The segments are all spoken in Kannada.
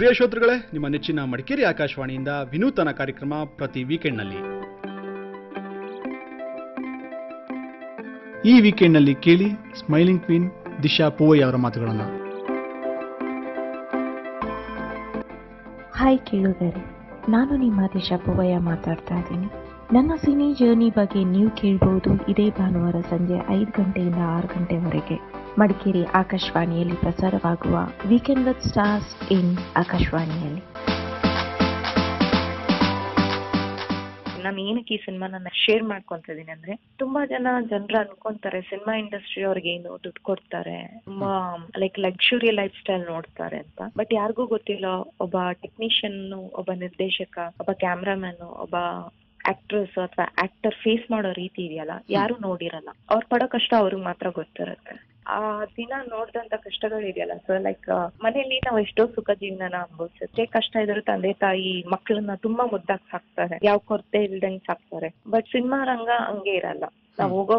ಪ್ರಿಯ ಶ್ರೋತೃಗಳೇ, ನಿಮ್ಮ ನೆಚ್ಚಿನ ಮಡಿಕೇರಿ ಆಕಾಶವಾಣಿಯಿಂದ ವಿನೂತನ ಕಾರ್ಯಕ್ರಮ ಪ್ರತಿ ವೀಕೆಂಡ್ನಲ್ಲಿ. ಈ ವೀಕೆಂಡ್ನಲ್ಲಿ ಕೇಳಿ, ಸ್ಮೈಲಿಂಗ್ ಕ್ವೀನ್ ದಿಶಾ ಪೂವಯ್ಯ ಅವರ ಮಾತುಗಳನ್ನು. ಹಾಯ್ ಕೇಳುಗರೆ, ನಾನು ನಿಮ್ಮ ದಿಶಾ ಪೂವಯ್ಯ ಮಾತಾಡ್ತಾ ಇದ್ದೀನಿ. ನನ್ನ ಸಿನಿ ಜರ್ನಿ ಬಗ್ಗೆ ನೀವು ಕೇಳ್ಬೋದು ಇದೇ ಭಾನುವಾರ ಸಂಜೆ ಐದು ಗಂಟೆಯಿಂದ ಆರು ಗಂಟೆವರೆಗೆ. ಮಡಿಕೇರಿ ಆಕಾಶವಾಣಿಯಲ್ಲಿ ಪ್ರಸಾರವಾಗುವ ವೀಕೆಂಡ್ ವಿತ್ ಸ್ಟಾರ್ಸ್ ಇನ್ ಆಕಾಶವಾಣಿಯಲ್ಲಿ. ನಾನು ಏನಕ್ಕೆ ಈ ಸಿನಿಮಾನ ಶೇರ್ ಮಾಡ್ಕೊಂತ ಇದ್ದೀನಿ ಅಂದ್ರೆ ತುಂಬಾ ಜನ ಜನರು ಅನ್ಕೊಂತಾರೆ ಸಿನಿಮಾ ಇಂಡಸ್ಟ್ರಿ ಅವ್ರಿಗೆ ಏನು ದುಡ್ಡು ಕೊಡ್ತಾರೆ. ತುಂಬಾ ಲೈಕ್ ಲಕ್ಸುರಿ ಲೈಫ್ ಸ್ಟೈಲ್ ನೋಡ್ತಾರೆ ಅಂತ. ಬಟ್ ಯಾರಿಗೂ ಗೊತ್ತಿಲ್ಲ, ಒಬ್ಬ ಟೆಕ್ನಿಷಿಯನ್ ಒಬ್ಬ ನಿರ್ದೇಶಕ, ಒಬ್ಬ ಕ್ಯಾಮ್ರಾಮನ್ ಒಬ್ಬ ಆಕ್ಟ್ರೆಸ್ ಅಥವಾ ಆಕ್ಟರ್ ಫೇಸ್ ಮಾಡೋ ರೀತಿ ಇದೆಯಲ್ಲ? ಯಾರು ನೋಡಿರಲ್ಲ. ಅವ್ರ ಪಡೋ ಕಷ್ಟ ಅವ್ರಿಗೆ ಮಾತ್ರ ಗೊತ್ತಿರುತ್ತೆ. ಆ ದಿನ ನೋಡ್ದಂತ ಕಷ್ಟಗಳಿದೆಯಲ್ಲ ಸರ್ ಲೈಕ್ ಮನೆಯಲ್ಲಿ ನಾವು ಎಷ್ಟೋ ಸುಖ ಜೀವನನ ಅನುಭವಿಸುತ್ತೆ ಕಷ್ಟ ಇದ್ರೂ ತಂದೆ ತಾಯಿ ಮಕ್ಕಳನ್ನ ತುಂಬಾ ಮುದ್ದಾಗಿ ಸಾಕ್ತಾರೆ. ಯಾವ ಕೊರತೆ ಇಲ್ದಂಗೆ ಸಾಕ್ತಾರೆ. ಬಟ್ ಸಿನಿಮಾ ರಂಗ ಹಂಗೆ ಇರಲ್ಲ. ನಾವ್ ಹೋಗೋ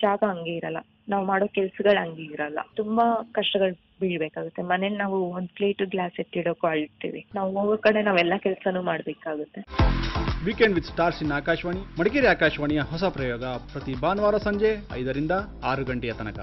ಜಾಗ ಹಂಗೆ ಇರಲ್ಲ. ನಾವ್ ಮಾಡೋ ಕೆಲ್ಸಗಳು ಹಂಗೆ ಇರಲ್ಲ. ತುಂಬಾ ಕಷ್ಟಗಳು ಬೀಳ್ಬೇಕಾಗುತ್ತೆ. ಮನೇಲಿ ನಾವು ಒಂದ್ ಪ್ಲೇಟ್ ಗ್ಲಾಸ್ ಎತ್ತಿಡೋಕು ಅಳ್ತೀವಿ. ನಾವು ಹೋಗೋ ಕಡೆ ನಾವೆಲ್ಲ ಕೆಲ್ಸನೂ ಮಾಡ್ಬೇಕಾಗುತ್ತೆ. Weekend with stars in Akashvani Madikeri ಆಕಾಶವಾಣಿಯ ಹೊಸ ಪ್ರಯೋಗ ಪ್ರತಿ ಭಾನುವಾರ ಸಂಜೆ ಐದರಿಂದ ಆರು ಗಂಟೆಯ ತನಕ.